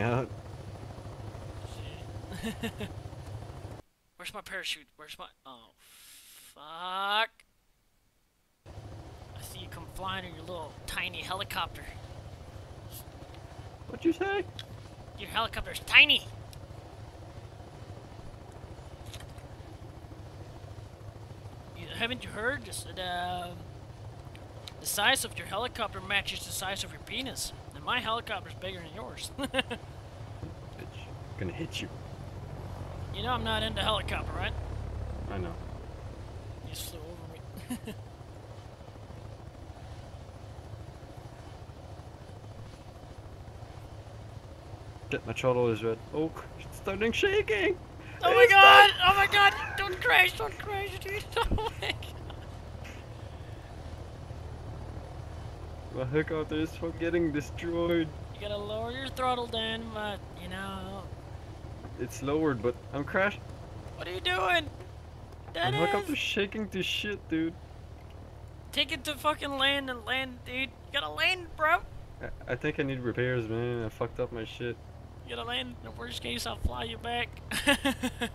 out. Where's my parachute? Where's my... Oh, fuck. I see you come flying in your little tiny helicopter. What'd you say? Your helicopter's tiny. You, haven't you heard? This, uh, the size of your helicopter matches the size of your penis. My helicopter's bigger than yours. Bitch. Gonna hit you. you know I'm not into helicopter, right? I know. You just flew over me. Shit, my throttle is red. Oh, it's starting shaking! oh my It's god! Oh my god! Don't crash! Don't crash, dude! Oh my god! My helicopter is for getting destroyed. You gotta lower your throttle down, but you know. It's lowered, but I'm crashing. What are you doing? My That helicopter's is. shaking to shit, dude. Take it to fucking land and land, dude. You gotta land, bro. I, I think I need repairs, man. I fucked up my shit. You gotta land. In the worst case, I'll fly you back.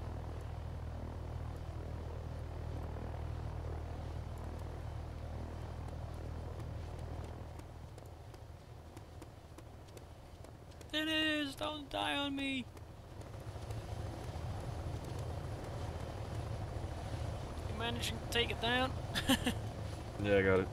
it is. Don't die on me. You managing to take it down? Yeah, I got it.